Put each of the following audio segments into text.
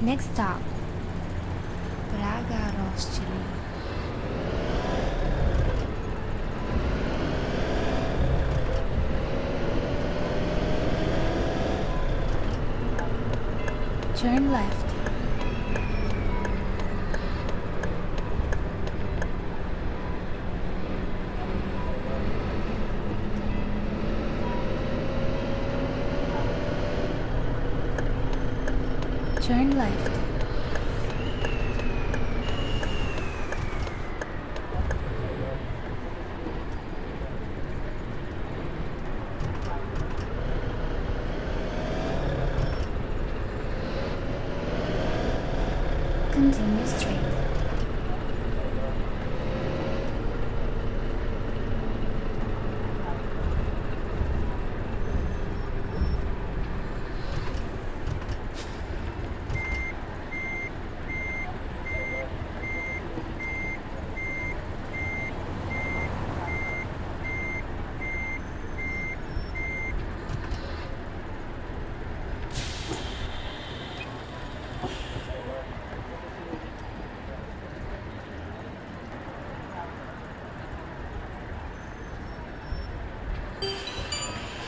Next stop, Praga Roszcili. Turn left. Turn left. Continue straight.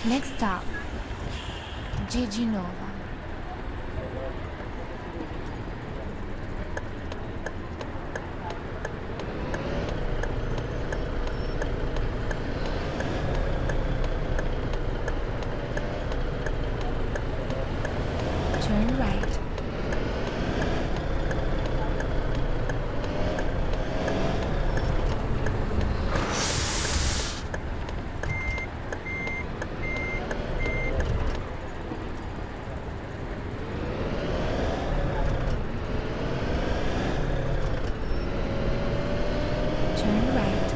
Next stop, Giginova. Turn right. Turn right.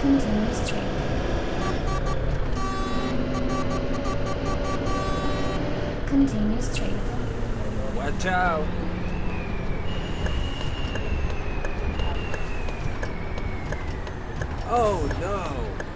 Continue straight. Continue straight. Watch out. Oh no.